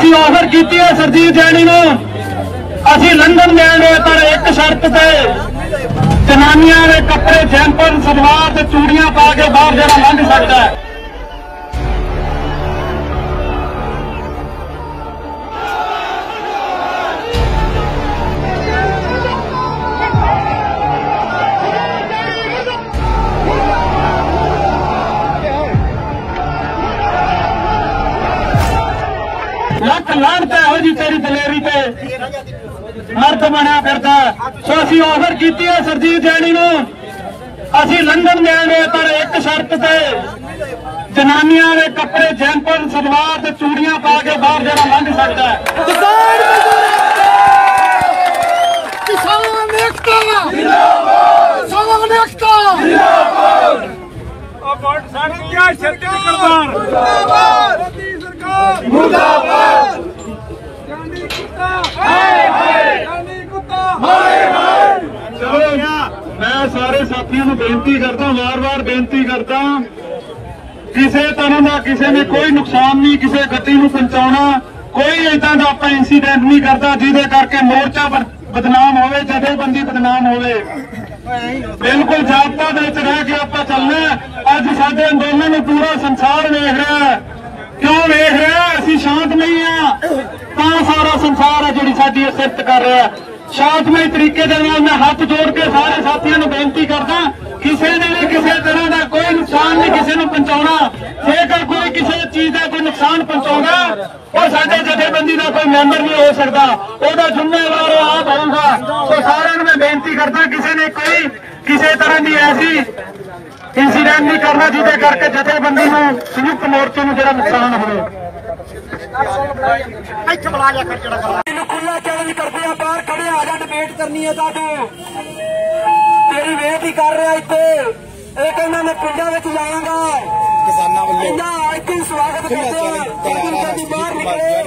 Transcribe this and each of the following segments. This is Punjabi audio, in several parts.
ਅਸੀਂ ਆਫਰ ਕੀਤੀ ਹੈ ਸਰਜੀਤ ਜੈਣੀ ਨੂੰ। ਅਸੀਂ ਲੰਡਨ ਜਾਣਗੇ ਪਰ ਇੱਕ ਸ਼ਰਤ ਤੇ ਜਨਾਨੀਆਂ ਦੇ ਕੱਪੜੇ ਜੈਂਪਰ ਸਲਵਾਰ ਤੇ ਚੂੜੀਆਂ ਪਾ ਕੇ ਬਾਹਰ ਜਿਹੜਾ ਲੰਘ ਸਕਦਾ ਹੈ। ਜੀ ਤੇਰੀ ਦਲੇਰੀ ਤੇ। ਮਰਦ ਬਣਿਆ ਫਿਰਦਾ। ਸੋ ਅਸੀਂ ਆਫਰ ਕੀਤੀ ਹੈ ਸਰਜੀਤ ਜੈਣੀ ਨੂੰ। ਅਸੀਂ ਲੰਡਨ ਦੇਾਂਗੇ ਪਰ ਇੱਕ ਸ਼ਰਤ ਤੇ ਜਨਾਨੀਆਂ ਦੇ ਕੱਪੜੇ ਜੈਂਪਰ ਸਲਵਾਰ ਤੇ ਚੂੜੀਆਂ ਪਾ ਕੇ ਬਾਹਰ ਜਿਹੜਾ ਲੰਘ ਸਕਦਾ ਹੈ। ਕਿਸਾਨ ਮਜ਼ਦੂਰ ਕਿਸਾਨ ਏਕਤਾ ਜਿੰਦਾਬਾਦ ਕਿਸਾਨ ਏਕਤਾ। ਕਿਆ ਛੱਤੀ ਕਰਦਾਰ ਮੋਦੀ ਸਰਕਾਰ ਮੁਰਦਾਬਾਦ। ਗਾਂਧੀ ਕੁੱਤਾ ਹਾਏ ਹਾਏ ਗਾਂਧੀ ਕੁੱਤਾ ਚਲੋ ਮੈਂ ਸਾਰੇ ਸਾਥੀਆਂ ਨੂੰ ਬੇਨਤੀ ਕਰਦਾ, ਵਾਰ-ਵਾਰ ਬੇਨਤੀ ਕਰਦਾ, ਕਿਸੇ ਤਰ੍ਹਾਂ ਦਾ ਕਿਸੇ ਨੇ ਕੋਈ ਨੁਕਸਾਨ ਨਹੀਂ, ਕਿਸੇ ਗੱਡੀ ਨੂੰ ਪਹੁੰਚਾਉਣਾ, ਕੋਈ ਇਦਾਂ ਦਾ ਆਪਾਂ ਇਨਸੀਡੈਂਟ ਨਹੀਂ ਕਰਦਾ ਜਿਹਦੇ ਕਰਕੇ ਮੋਰਚਾ ਬਦਨਾਮ ਹੋਵੇ, ਜਥੇਬੰਦੀ ਬਦਨਾਮ ਹੋਵੇ। ਬਿਲਕੁਲ ਜਾਪਤਾ ਦੇ ਵਿੱਚ ਰਹਿ ਕੇ ਆਪਾਂ ਚੱਲਣਾ ਅੱਜ ਸਾਡੇ ਅੰਦੋਲਨ ਨੂੰ ਪੂਰਾ ਸੰਸਾਰ ਵੇਖ ਰਿਹਾ ਕਿਉਂ ਵੇਖ ਰਿਹਾ ਅਸੀਂ ਸ਼ਾਂਤ ਨਹੀਂ ਆ ਤਾਂ ਸਾਰਾ ਸੰਸਾਰ ਹੈ ਜਿਹੜੀ ਸਾਡੀ ਅਸਿਫਤ ਕਰ ਰਿਹਾ ਸ਼ਾਂਤਮਈ ਤਰੀਕੇ ਦੇ ਨਾਲ ਮੈਂ ਹੱਥ ਜੋੜ ਕੇ ਸਾਰੇ ਸਾਥੀਆਂ ਨੂੰ ਬੇਨਤੀ ਕਰਦਾ, ਕਿਸੇ ਨੇ ਵੀ ਕਿਸੇ ਤਰ੍ਹਾਂ ਦਾ ਕੋਈ ਨੁਕਸਾਨ ਨਹੀਂ ਕਿਸੇ ਨੂੰ ਪਹੁੰਚਾਉਣਾ। ਜੇਕਰ ਕੋਈ ਕਿਸੇ ਚੀਜ਼ ਦਾ ਕੋਈ ਨੁਕਸਾਨ ਪਹੁੰਚਾਉਂਦਾ ਉਹ ਸਾਡੇ ਜਥੇਬੰਦੀ ਦਾ ਕੋਈ ਮੈਂਬਰ ਨਹੀਂ ਹੋ ਸਕਦਾ, ਉਹਦਾ ਜ਼ਿੰਮੇਵਾਰ ਉਹ ਆਪ ਹੋਊਗਾ ਸੋ ਸਾਰਿਆਂ ਨੂੰ ਮੈਂ ਬੇਨਤੀ ਕਰਦਾ, ਕਿਸੇ ਨੇ ਕੋਈ ਕਿਸੇ ਤਰ੍ਹਾਂ ਦੀ ਐਸੀ ਇਨਸੀਡੈਂਟ ਨਹੀਂ ਕਰਨਾ ਜਿਹਦੇ ਕਰਕੇ ਜਥੇਬੰਦੀ ਨੂੰ ਸੰਯੁਕਤ ਮੋਰਚੇ ਨੂੰ ਜਿਹੜਾ ਨੁਕਸਾਨ ਹੋਵੇ। ਖੁੱਲਾ ਚੈਲੰਜ ਕਰਦੇ। ਆ ਬਾਹਰ ਖੜੇ ਆ ਜਾ ਡਿਬੇਟ ਕਰਨੀ ਹੈ ਤਾਂ ਤੂੰ ਤੇਰੀ ਵੇਟ ਹੀ ਕਰ ਰਿਹਾ ਇੱਥੇ। ਇਹ ਕਹਿੰਦਾ ਮੈਂ ਪਿੰਡਾਂ ਵਿੱਚ ਜਾਵਾਂਗਾ। ਕਿਸਾਨਾਂ ਵੱਲੋਂ ਪਿੰਡਾਂ ਇੱਥੇ ਹੀ ਸਵਾਗਤ ਖੁੱਲਾ ਕਰਦੇ ਆ। ਬਾਹਰ ਨਿਕਲੇ।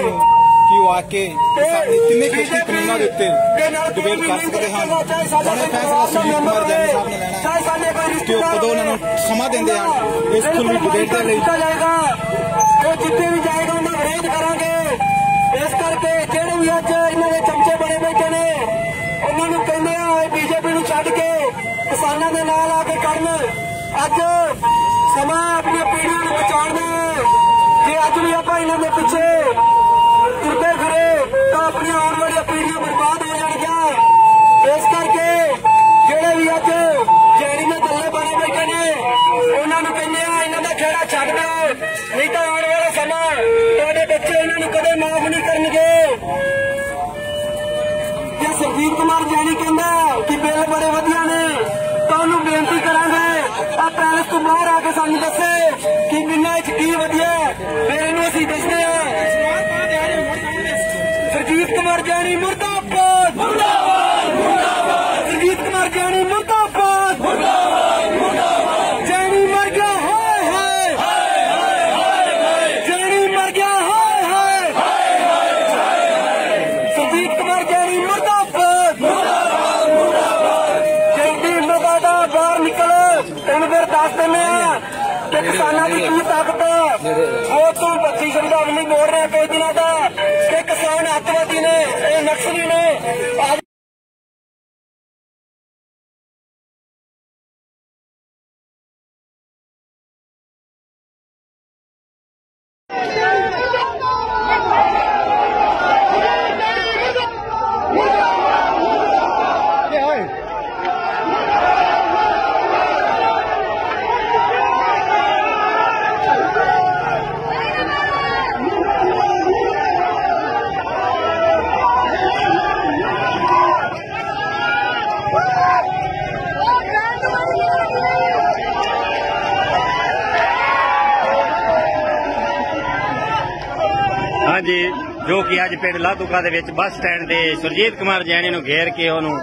ਕਿ ਉਹ ਆ ਕੇ ਸਾਡੀ ਕਿੰਨੇ ਕਿਸ਼ਤੀ ਤਰੀਨਾ ਦੇ ਉੱਤੇ ਡਿਬੇਟ ਕਰ ਸਕਦੇ ਹਨ ਹੁਣੇ ਫੈਸਲਾ ਸੁਨੀਲ ਕੁਮਾਰ ਜੈਨ ਸਾਹਿਬ ਨੇ ਲੈਣਾ ਹੈ। ਕਿ ਉਹ ਕਦੋਂ ਉਹਨਾਂ ਨੂੰ ਸਮਾਂ ਦਿੰਦੇ ਹਨ ਇਸ ਖੁੱਲੀ ਡਿਬੇਟ ਦੇ ਲਈ। ਕੀਤਾ ਜਾਏਗਾ। ਉਹ ਜਿੱਥੇ ਵੀ ਜਾਏਗਾ ਉਹਨਾਂ ਵਿਰੋਧ ਕਰਾਂਗੇ ਇਸ ਕਰਕੇ ਜਿਹੜੇ ਵੀ ਅੱਜ ਇਹਨਾਂ ਦੇ ਚਮਚੇ ਬਣੇ ਬੈਠੇ ਨੇ। ਉਹਨਾਂ ਨੂੰ ਕਹਿੰਦੇ ਆ ਬੀਜੇਪੀ ਨੂੰ ਛੱਡ ਕੇ ਕਿਸਾਨਾਂ ਦੇ ਨਾਲ ਆ ਕੇ ਕਰਨ ਅੱਜ ਸਮਾਂ ਆਪਣੀਆਂ ਪੀੜ੍ਹੀਆਂ ਨੂੰ ਬਚਾਉਣ ਜੇ ਅੱਜ ਵੀ ਆਪਾਂ ਇਹਨਾਂ ਦੇ ਪਿੱਛੇ ਤੁਰਦੇ ਫਿਰੇ, ਤਾਂ ਆਪਣੀਆਂ ਆਉਣ ਵਾਲੀਆਂ ਪੀੜ੍ਹੀਆਂ ਬਰਬਾਦ ਹੋ ਜਾਣਗੀਆਂ। ਇਸ ਕਰਕੇ ਜਿਹੜੇ ਵੀ ਅੱਜ ਜੈਣੀ ਦੇ ਦੱਲੇ ਬਣੇ ਬੈਠੇ ਨੇ, ਉਹਨਾਂ ਨੂੰ ਕਹਿੰਦੇ ਆ, ਇਹਨਾਂ ਦਾ ਖੇੜਾ ਛੱਡ ਦਿਓ ਨਹੀਂ ਤਾਂ ਆਉਣ ਵਾਲਾ ਸਮਾਂ ਤੁਹਾਡੇ ਬੱਚੇ ਇਹਨਾਂ ਨੂੰ ਕਦੇ ਮਾਫ ਨਹੀਂ ਕਰਨਗੇ। ਜੇ ਕੁਮਾਰ ਜੈਣੀ ਕਹਿੰਦਾ ਕਿ ਬਿੱਲ ਬੜੇ ਵਧੀਆ ਨੇ ਤੁਹਾਨੂੰ ਬੇਨਤੀ ਕਰਾਂਗੇ ਆ ਪੈਲਸ ਤੋਂ ਬਾਹਰ ਆ ਕੇ ਸਾਨੂੰ ਦੱਸੇ ਕਿ ਬਿਨਾਂ 'ਚ ਕੀ ਵਧੀਆ ਹੈ। ਨੂੰ ਅਸੀਂ ਦੱਸਦੇ ਹਾਂ ਸਰਜੀਤ ਕੁਮਾਰ ਜੈਣੀ ਮੁਰਦਾ ਮੁਰਦਾਬਾਦ ਮੁਰਦਾਬਾਦ ਸਰਜੀਤ ਕੁਮਾਰ ਜੈਣੀ ਮੁਰਦਾਬਾਦ ਮੁਰਦਾਬਾਦ ਮੁਰਦਾਬਾਦ ਜੈਣੀ ਮਰ ਗਿਆ ਹਾਏ ਹਾਏ ਜੈਣੀ ਮਰ ਗਿਆ ਹਾਏ ਹਾਏ ਸਰਜੀਤ ਕੁਮਾਰ ਜੈਣੀ ਮੁਰਦਾਬਾਦ ਮੁਰਦਾਬਾਦ ਮੁਰਦਾਬਾਦ ਜੈਂਦੀ ਮਗਾਦਾ ਬਾਹਰ ਨਿਕਲ ਤੈਨੂੰ ਫਿਰ ਦੱਸ ਦਿੰਦੇ ਆ ਕਿ ਕਿਸਾਨਾਂ ਦੀ ਕੀ ਤਾਕਤ ਹੈ ਉਹ ਤੂੰ ਬੱਚੀ ਸ਼ਬਦਾਵਲੀ ਬੋਲ ਰਿਹਾ ਕਈ ਦਿਨਾਂ ਦਾ ਕਿ ਕਿਸਾਨ ਅੱਤਵਾਦੀ ਨੇ ਇਹ ਨਕਸਲੀ ਨੇ ਅੱਜ ਹਾਂਜੀ ਜੋ ਕਿ ਅੱਜ ਪਿੰਡ ਲਾਧੂਕਾ ਦੇ ਵਿੱਚ ਬੱਸ ਸਟੈਂਡ ਤੇ ਸੁਰਜੀਤ ਕੁਮਾਰ ਜੈਣੀ ਨੂੰ ਘੇਰ ਕੇ ਉਹਨੂੰ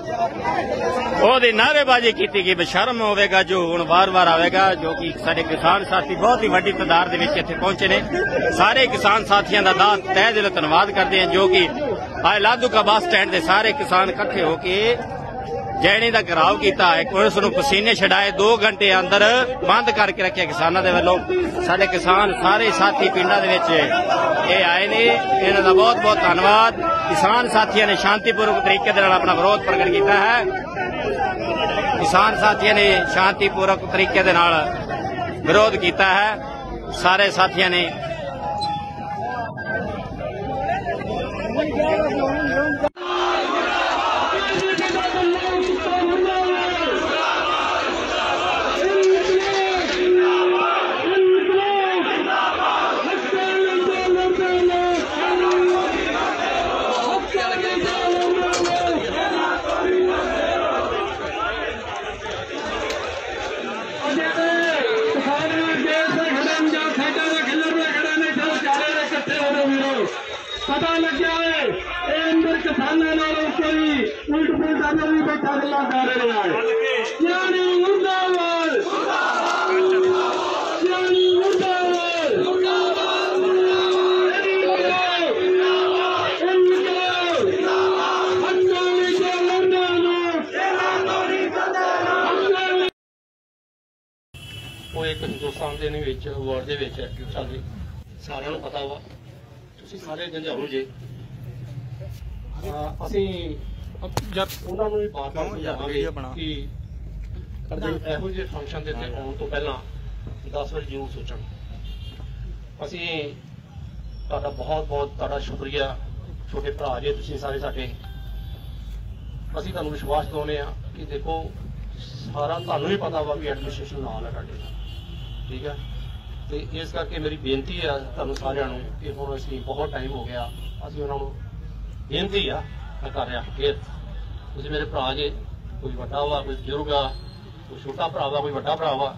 ਉਹਦੀ ਨਾਅਰੇਬਾਜ਼ੀ ਕੀਤੀ ਗਈ। ਬਸ਼ਰਮ ਹੋਵੇਗਾ ਜੋ ਹੁਣ ਵਾਰ-ਵਾਰ ਆਵੇਗਾ, ਜੋ ਕਿ ਸਾਡੇ ਕਿਸਾਨ ਸਾਥੀ ਬਹੁਤ ਹੀ ਵੱਡੀ ਤਾਦਾਦ ਦੇ ਵਿੱਚ ਇੱਥੇ ਪਹੁੰਚੇ ਨੇ। ਸਾਰੇ ਕਿਸਾਨ ਸਾਥੀਆਂ ਦਾ ਦਾ ਤਹਿ ਦਿਲੋਂ ਧੰਨਵਾਦ ਕਰਦੇ ਹਾਂ, ਜੋ ਕਿ ਅੱਜ ਲਾਧੂਕਾ ਬੱਸ ਸਟੈਂਡ ਦੇ ਸਾਰੇ ਕਿਸਾਨ ਇਕੱਠੇ ਹੋ ਕੇ ਜੈਣੀ ਦਾ ਘਰਾਓ ਕੀਤਾ ਹੈ ਪੁਲਿਸ ਨੂੰ ਪਸੀਨੇ ਛਡਾਏ 2 ਘੰਟੇ ਅੰਦਰ ਬੰਦ ਕਰਕੇ ਰੱਖਿਆ ਕਿਸਾਨਾਂ ਦੇ ਵੱਲੋਂ। ਸਾਡੇ ਕਿਸਾਨ ਸਾਰੇ ਸਾਥੀ ਪਿੰਡਾਂ ਦੇ ਵਿੱਚ ਇਹ ਆਏ ਨੇ, ਇਹਨਾਂ ਦਾ ਬਹੁਤ ਬਹੁਤ ਧੰਨਵਾਦ। ਕਿਸਾਨ ਸਾਥੀਆਂ ਨੇ ਸ਼ਾਂਤੀਪੂਰਵਕ ਤਰੀਕੇ ਦੇ ਨਾਲ ਆਪਣਾ ਵਿਰੋਧ ਪ੍ਰਗਟ ਕੀਤਾ ਹੈ। ਕਿਸਾਨ ਸਾਥੀਆਂ ਨੇ ਸ਼ਾਂਤੀਪੂਰਵਕ ਤਰੀਕੇ ਦੇ ਨਾਲ ਵਿਰੋਧ ਕੀਤਾ ਹੈ। ਸਾਰੇ ਸਾਥੀਆਂ ਨੇ ਪਤਾ ਲੱਗਿਆ ਹੈ ਇਹ ਅੰਦਰ ਕਿਸਾਨਾਂ ਨਾਲ ਕੋਈ ਉਲਟ ਪੁਲਟਾ ਨਹੀਂ ਬੈਠਾ ਗੱਲਾਂ ਕਰ ਰਿਹਾ ਹੈ ਯਾਨੀ ਮੁਰਦਾਬਾਦ ਯਾਨੀ ਮੁਰਦਾਬਾਦ ਉਹ ਇੱਕ ਹਿੰਦੁਸਤਾਨ ਦੇ ਨੇ ਵਿੱਚ ਵਾਰ ਦੇ ਵਿੱਚ ਚੱਲ ਰਹੀ ਸਾਰਿਆਂ ਨੂੰ ਪਤਾ ਵਾ ਤੁਸੀਂ ਸਾਰੇ ਜੰਜਾਰੂ ਜੇ ਅਹ ਅਸੀਂ ਜਦ ਉਹਨਾਂ ਨੂੰ ਵੀ ਬਾਤ ਬਾਤ ਸਮਝਾਵਾਂਗੇ ਕਿ ਕਰਦੇ ਇਹੋ ਜਿਹੇ ਫੰਕਸ਼ਨ ਦੇ ਤੇ ਆਉਣ ਤੋਂ ਪਹਿਲਾਂ 10 ਵਾਰ ਜ਼ਰੂਰ ਸੋਚਣ। ਅਸੀਂ ਤੁਹਾਡਾ ਬਹੁਤ ਬਹੁਤ ਤੁਹਾਡਾ ਸ਼ੁਕਰੀਆ। ਛੋਟੇ ਭਰਾ ਜੇ ਤੁਸੀਂ ਸਾਰੇ ਸਾਡੇ। ਅਸੀਂ ਤੁਹਾਨੂੰ ਵਿਸ਼ਵਾਸ ਦਿਵਾਉਂਦੇ ਆ ਕਿ ਦੇਖੋ ਸਾਰਾ ਤੁਹਾਨੂੰ ਵੀ ਪਤਾ ਵਾ ਵੀ ਐਡਮਿਨਿਸਟ੍ਰੇਸ਼ਨ ਨਾਲ ਹੈ ਤੁਹਾਡੇ ਠੀਕ ਹੈ? ਤੇ ਇਸ ਕਰਕੇ ਮੇਰੀ ਬੇਨਤੀ ਆ ਤੁਹਾਨੂੰ ਸਾਰਿਆਂ ਨੂੰ ਕਿ ਹੁਣ ਅਸੀਂ ਬਹੁਤ ਟਾਈਮ ਹੋ ਗਿਆ। ਅਸੀਂ ਉਹਨਾਂ ਨੂੰ ਬੇਨਤੀ ਆ ਮੈਂ ਕਰ ਰਿਹਾ ਕਿ ਤੁਸੀਂ ਮੇਰੇ ਭਰਾ ਜੇ ਕੋਈ ਵੱਡਾ ਵਾ ਕੋਈ ਬਜ਼ੁਰਗ ਆ ਕੋਈ ਛੋਟਾ ਭਰਾ ਵਾ ਕੋਈ ਵੱਡਾ ਭਰਾ ਵਾ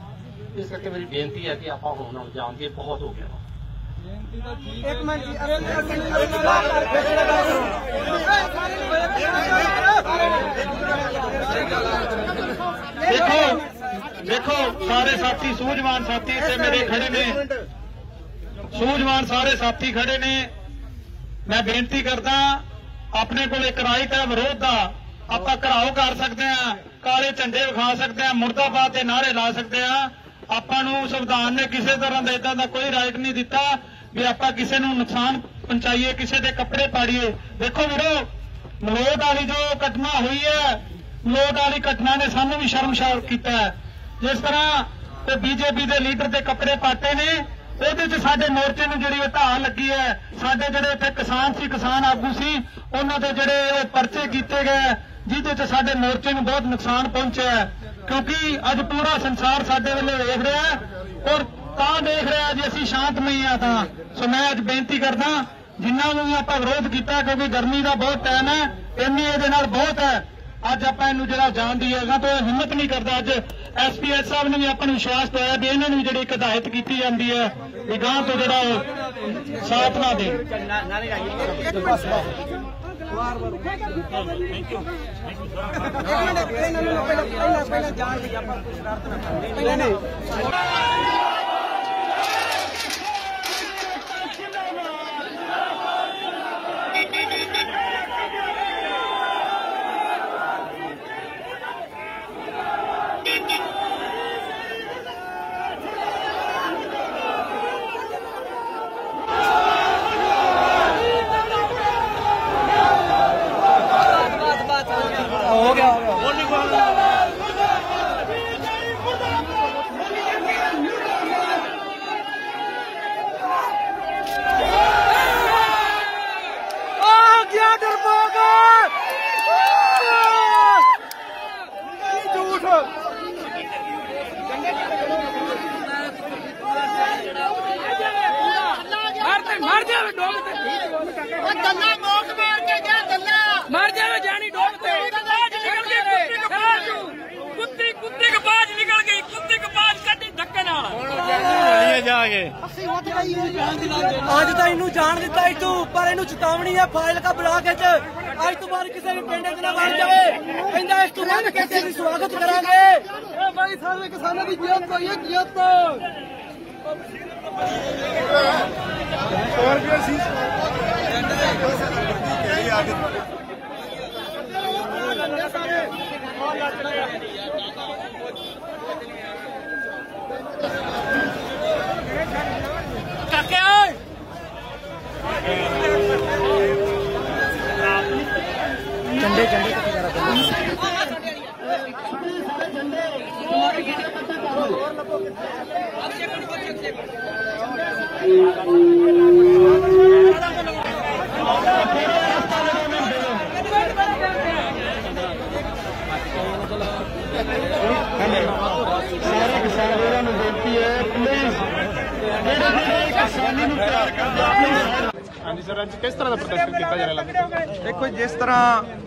ਇਸ ਕਰਕੇ ਮੇਰੀ ਬੇਨਤੀ ਹੈ ਕਿ ਆਪਾਂ ਹੁਣ ਉਹਨਾਂ ਨੂੰ ਜਾਣ ਕੇ ਬਹੁਤ ਹੋ ਗਿਆ ਵਾ ਦੇਖੋ ਦੇਖੋ ਸਾਰੇ ਸਾਥੀ ਸੂਝਵਾਨ ਸਾਥੀ ਇੱਥੇ ਮੇਰੇ ਖੜੇ ਨੇ ਸੂਝਵਾਨ ਸਾਰੇ ਸਾਥੀ ਖੜੇ ਨੇ ਮੈਂ ਬੇਨਤੀ ਕਰਦਾ ਆਪਣੇ ਕੋਲ ਇੱਕ ਰਾਈਟ ਹੈ ਵਿਰੋਧ ਦਾ ਆਪਾਂ ਘਰਾਓ ਕਰ ਸਕਦੇ ਆ ਕਾਲੇ ਝੰਡੇ ਵਿਖਾ ਸਕਦੇ ਆ ਮੁਰਦਾਬਾਦ ਦੇ ਨਾਰੇ ਲਾ ਸਕਦੇ ਆ ਆਪਾਂ ਨੂੰ ਸੰਵਿਧਾਨ ਨੇ ਕਿਸੇ ਤਰ੍ਹਾਂ ਦਾ ਇਦਾਂ ਦਾ ਕੋਈ ਰਾਈਟ ਨਹੀਂ ਦਿੱਤਾ ਵੀ ਆਪਾਂ ਕਿਸੇ ਨੂੰ ਨੁਕਸਾਨ ਪਹੁੰਚਾਈਏ, ਕਿਸੇ ਦੇ ਕੱਪੜੇ ਪਾੜੀਏ। ਦੇਖੋ ਵੀਰੋ ਮਲੋਟ ਵਾਲੀ ਜੋ ਘਟਨਾ ਹੋਈ ਹੈ ਮਲੋਟ ਵਾਲੀ ਘਟਨਾ ਨੇ ਸਾਨੂੰ ਵੀ ਸ਼ਰਮਸ਼ਾਰ ਕੀਤਾ ਜਿਸ ਤਰ੍ਹਾਂ ਤੇ ਬੀਜੇਪੀ ਦੇ ਲੀਡਰ ਦੇ ਕੱਪੜੇ ਪਾਟੇ ਨੇ ਉਹਦੇ 'ਚ ਸਾਡੇ ਮੋਰਚੇ ਨੂੰ ਜਿਹੜੀ ਉਹ ਢਾਹ ਲੱਗੀ ਹੈ, ਸਾਡੇ ਜਿਹੜੇ ਇੱਥੇ ਕਿਸਾਨ ਸੀ, ਕਿਸਾਨ ਆਗੂ ਸੀ, ਉਹਨਾਂ ਦੇ ਜਿਹੜੇ ਉਹ ਪਰਚੇ ਕੀਤੇ ਗਏ, ਜਿਹਦੇ 'ਚ ਸਾਡੇ ਮੋਰਚੇ ਨੂੰ ਬਹੁਤ ਨੁਕਸਾਨ ਪਹੁੰਚਿਆ ਕਿਉਂਕਿ ਅੱਜ ਪੂਰਾ ਸੰਸਾਰ ਸਾਡੇ ਵੱਲੋਂ ਵੇਖ ਰਿਹਾ ਹੈ ਔਰ ਤਾਂ ਦੇਖ ਰਿਹਾ ਜੇ ਅਸੀਂ ਸ਼ਾਂਤਮਈ ਆ ਤਾਂ। ਸੋ ਮੈਂ ਅੱਜ ਬੇਨਤੀ ਕਰਦਾ ਜਿਨ੍ਹਾਂ ਨੂੰ ਵੀ ਆਪਾਂ ਵਿਰੋਧ ਕੀਤਾ, ਕਿਉਂਕਿ ਗਰਮੀ ਦਾ ਬਹੁਤ ਟਾਈਮ ਹੈ, ਇੰਨੀ ਇਹਦੇ ਨਾਲ ਬਹੁਤ ਹੈ। ਅੱਜ ਆਪਾਂ ਇਹਨੂੰ ਜਿਹੜਾ ਜਾਣ ਦਈਏਗਾ ਤਾਂ ਇਹ ਹਿੰਮਤ ਨਹੀਂ ਕਰਦਾ ਅੱਜ ਐਸਪੀਐਸ ਸਾਹਿਬ ਨੇ ਵੀ ਆਪਾਂ ਨੂੰ ਵਿਸ਼ਵਾਸ ਦਿਵਾਇਆ ਵੀ ਇਹਨਾਂ ਨੂੰ ਜਿਹੜੀ ਇੱਕ ਹਦਾਇਤ ਕੀਤੀ ਜਾਂਦੀ ਹੈ ਵੀ ਗਾਂ ਤੋਂ ਜਿਹੜਾ ਉਹ ਸਾਥ ਨਾ ਦੇ। ਆ ਗਿਆ ਡਰਪੋਕ ਝੂਠ ਮਰ ਤੇ ਮਰ ਜਾਵੇ ਡੋਬ ਤੇ ਉਹ ਦੰਨਾ ਮੋਕ ਮਾਰ ਕੇ ਗਿਆ ਦੰਨਾ ਮਰ ਜਾਵੇ ਜਾਣੀ ਡੋਬ ਤੇ ਬਾਜ ਨਿਕਲ ਗਈ ਕੁੱਤੀ ਕਪਾਜ ਕੁੱਤੀ ਕੁੱਤੀ ਕਪਾਜ ਨਿਕਲ ਗਈ ਕੁੱਤੀ ਕਪਾਜ ਕੱਢੀ ਧੱਕੇ ਨਾਲ ਅੱਜ ਤਾਂ ਇਹਨੂੰ ਜਾਣ ਦਿੱਤਾ ਈ ਤੂੰ ਪਰ ਇਹਨੂੰ ਚੇਤਾਵਨੀ ਆ ਫਾਈਲ ਕਾ ਬਲਾਕ ਵਿੱਚ। ਅੱਜ ਤੋਂ ਬਾਅਦ ਕਿਸੇ ਵੀ ਪਿੰਡ 'ਚ ਨਾ ਵੜ ਜਾਵੇ। ਕਹਿੰਦਾ ਇਸ ਤੋਂ ਬਾਅਦ ਕਿਸੇ ਵੀ ਸਵਾਗਤ ਕਰਾਂਗੇ। ਇਹ ਬਾਈ ਸਾਰੇ ਕਿਸਾਨਾਂ ਦੀ ਜਿੱਤ ਹੋਈ ਹੈ ਜਿੱਤ। ਕਾਕੇ ਸਾਰੇ ਕਿਸਾਨ ਵੀਰਾਂ ਨੂੰ ਬੇਨਤੀ ਹੈ ਪਲੀਜ਼ ਜਿਹੜੇ ਜਿਹੜੇ ਕਿਸਾਨੀ ਨੂੰ ਪਿਆਰ ਕਰਦੇ ਆ ਹਾਂਜੀ ਸਰ ਅੱਜ ਕਿਸ ਤਰ੍ਹਾਂ ਦਾ ਪ੍ਰਦਰਸ਼ਨ ਕੀਤਾ ਜਾ ਰਿਹਾ ਦੇਖੋ ਜੀ, ਜਿਸ ਤਰ੍ਹਾਂ ਸੰਯੁਕਤ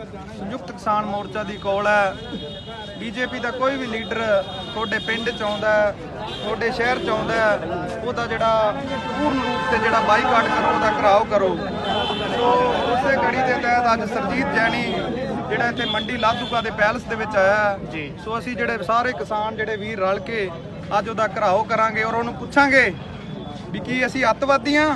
ਕਿਸਾਨ ਮੋਰਚਾ ਦੀ ਕਾਲ ਹੈ। ਬੀਜੇਪੀ ਦਾ ਕੋਈ ਵੀ ਲੀਡਰ ਤੁਹਾਡੇ ਪਿੰਡ ਚ ਆਉਂਦਾ ਤੁਹਾਡੇ ਸ਼ਹਿਰ ਚ ਆਉਂਦਾ ਉਹਦਾ ਜਿਹੜਾ ਪੂਰਨ ਰੂਪ ਤੇ ਜਿਹੜਾ ਬਾਈਕਾਟ ਕਰੋ ਉਹਦਾ ਘਰਾਓ ਕਰੋ। ਸੋ ਉਸੇ ਕੜੀ ਦੇ ਤਹਿਤ ਅੱਜ ਸਰਜੀਤ ਜੈਣੀ ਜਿਹੜਾ ਇੱਥੇ ਮੰਡੀ ਲਾਧੂਕਾ ਦੇ ਪੈਲਸ ਦੇ ਵਿੱਚ ਆਇਆ ਹੈ। ਸੋ ਅਸੀਂ ਜਿਹੜੇ ਸਾਰੇ ਕਿਸਾਨ ਜਿਹੜੇ ਵੀਰ ਰਲ ਕੇ ਅੱਜ ਉਹਦਾ ਘਰਾਓ ਕਰਾਂਗੇ ਔਰ ਉਹਨੂੰ ਪੁੱਛਾਂਗੇ ਵੀ ਕੀ ਅਸੀਂ ਅੱਤਵਾਦੀ ਹਾਂ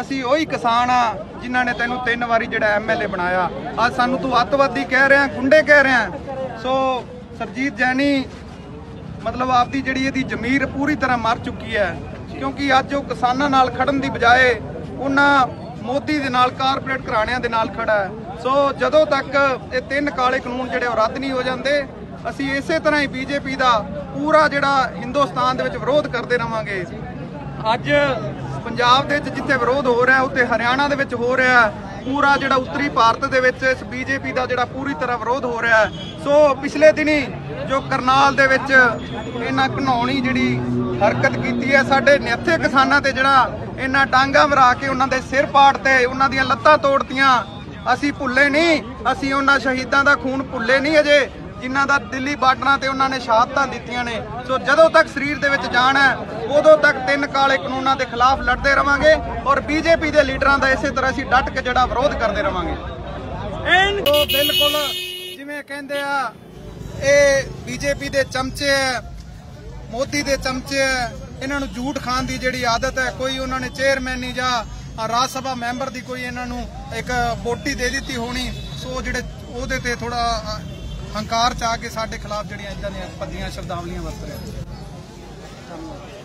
ਅਸੀਂ ਉਹੀ ਕਿਸਾਨ ਆ ਜਿਨ੍ਹਾਂ ਨੇ ਤੈਨੂੰ ਤਿੰਨ ਵਾਰੀ ਜਿਹੜਾ ਐਮਐਲਏ ਬਣਾਇਆ। ਅੱਜ ਸਾਨੂੰ ਤੂੰ ਅੱਤਵਾਦੀ ਕਹਿ ਰਿਹਾ, ਗੁੰਡੇ ਕਹਿ ਰਿਹਾ। ਸੋ ਸਰਜੀਤ ਜੈਨੀ, ਮਤਲਬ ਆਪਦੀ ਜਿਹੜੀ ਇਹਦੀ ਜ਼ਮੀਰ ਪੂਰੀ ਤਰ੍ਹਾਂ ਮਰ ਚੁੱਕੀ ਹੈ। ਕਿਉਂਕਿ ਅੱਜ ਉਹ ਕਿਸਾਨਾਂ ਨਾਲ ਖੜਨ ਦੀ ਬਜਾਏ ਉਹਨਾਂ ਮੋਦੀ ਦੇ ਨਾਲ, ਕਾਰਪੋਰੇਟ ਘਰਾਣਿਆਂ ਦੇ ਨਾਲ ਖੜਾ ਹੈ। ਸੋ ਜਦੋਂ ਤੱਕ ਇਹ ਤਿੰਨ ਕਾਲੇ ਕਾਨੂੰਨ ਜਿਹੜੇ ਉਹ ਰੱਦ ਨਹੀਂ ਹੋ ਜਾਂਦੇ, ਅਸੀਂ ਇਸੇ ਤਰ੍ਹਾਂ ਹੀ ਬੀਜੇਪੀ ਦਾ ਪੂਰਾ ਜਿਹੜਾ ਹਿੰਦੁਸਤਾਨ ਦੇ ਵਿੱਚ ਵਿਰੋਧ ਕਰਦੇ ਰਵਾਂਗੇ। ਅੱਜ ਪੰਜਾਬ ਦੇ ਵਿੱਚ ਜਿੱਥੇ ਵਿਰੋਧ ਹੋ ਰਿਹਾ, ਉੱਥੇ ਹਰਿਆਣਾ ਦੇ ਵਿੱਚ ਹੋ ਰਿਹਾ ਪੂਰਾ ਜਿਹੜਾ ਉੱਤਰੀ ਭਾਰਤ ਦੇ ਵਿੱਚ ਇਸ ਬੀਜੇਪੀ ਦਾ ਜਿਹੜਾ ਪੂਰੀ ਤਰ੍ਹਾਂ ਵਿਰੋਧ ਹੋ ਰਿਹਾ ਸੋ ਪਿਛਲੇ ਦਿਨੀ ਜੋ ਕਰਨਾਲ ਦੇ ਵਿੱਚ ਇਹਨਾਂ ਘਨੌਣੀ ਜਿਹੜੀ ਹਰਕਤ ਕੀਤੀ ਹੈ, ਸਾਡੇ ਨਿਹੱਥੇ ਕਿਸਾਨਾਂ ਤੇ ਜਿਹੜਾ ਇਹਨਾਂ ਡਾਂਗਾ ਮਰਾ ਕੇ ਉਹਨਾਂ ਦੇ ਸਿਰ ਪਾੜ ਤੇ ਉਹਨਾਂ ਦੀਆਂ ਲੱਤਾਂ ਤੋੜਤੀਆਂ। ਅਸੀਂ ਭੁੱਲੇ ਨਹੀਂ, ਅਸੀਂ ਉਹਨਾਂ ਸ਼ਹੀਦਾਂ ਦਾ ਖੂਨ ਭੁੱਲੇ ਨਹੀਂ ਅਜੇ। ਜਿਨ੍ਹਾਂ ਦਾ ਦਿੱਲੀ ਬਾਰਡਰਾਂ ਤੇ ਉਹਨਾਂ ਨੇ ਸ਼ਹਾਦਤਾਂ ਦਿੱਤੀਆਂ ਨੇ। ਸੋ ਜਦੋਂ ਤੱਕ ਸਰੀਰ ਦੇ ਵਿੱਚ ਜਾਨ ਹੈ ਉਦੋਂ ਤੱਕ ਤਿੰਨ ਕਾਲੇ ਕਾਨੂੰਨਾਂ ਦੇ ਖਿਲਾਫ ਲੜਦੇ ਰਵਾਂਗੇ ਔਰ ਬੀਜੇਪੀ ਦੇ ਲੀਡਰਾਂ ਦਾ ਇਸੇ ਤਰ੍ਹਾਂ ਅਸੀਂ ਡਟ ਕੇ ਜਿਹੜਾ ਵਿਰੋਧ ਕਰਦੇ ਰਵਾਂਗੇ। ਉਹ ਬਿਲਕੁਲ ਜਿਵੇਂ ਕਹਿੰਦੇ ਆ ਇਹ ਬੀਜੇਪੀ ਦੇ ਚਮਚੇ ਹੈ ਮੋਦੀ ਦੇ ਚਮਚੇ ਹੈ ਇਹਨਾਂ ਨੂੰ ਝੂਠ ਖਾਣ ਦੀ ਜਿਹੜੀ ਆਦਤ ਹੈ ਕੋਈ ਉਹਨਾਂ ਨੇ ਚੇਅਰਮੈਨੀ ਜਾਂ ਅ, ਰਾਜ ਸਭਾ ਮੈਂਬਰ ਦੀ ਕੋਈ ਇਹਨਾਂ ਨੂੰ ਇੱਕ ਵੋਟੀ ਦੇ ਦਿੱਤੀ ਹੋਣੀ ਸੋ ਜਿਹੜੇ ਉਹਦੇ ਤੇ ਥੋੜਾ ਹੰਕਾਰ ਚ ਆ ਕੇ ਸਾਡੇ ਖਿਲਾਫ ਜਿਹੜੀਆਂ ਇਦਾਂ ਦੀਆਂ ਪੱਦੀਆਂ ਸ਼ਬਦਾਵਲੀਆਂ ਵਰਤ ਰਹੇ ਧੰਨਵਾਦ।